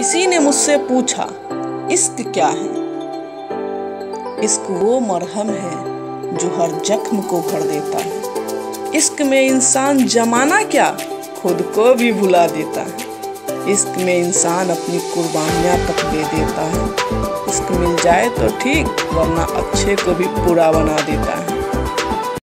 किसी ने मुझसे पूछा, इश्क क्या है? इश्क वो मरहम है जो हर जख्म को भर देता है। इश्क में इंसान जमाना क्या खुद को भी भुला देता है। इश्क में इंसान अपनी कुर्बानियाँ तक दे देता है। इश्क मिल जाए तो ठीक, वरना अच्छे को भी पूरा बना देता है।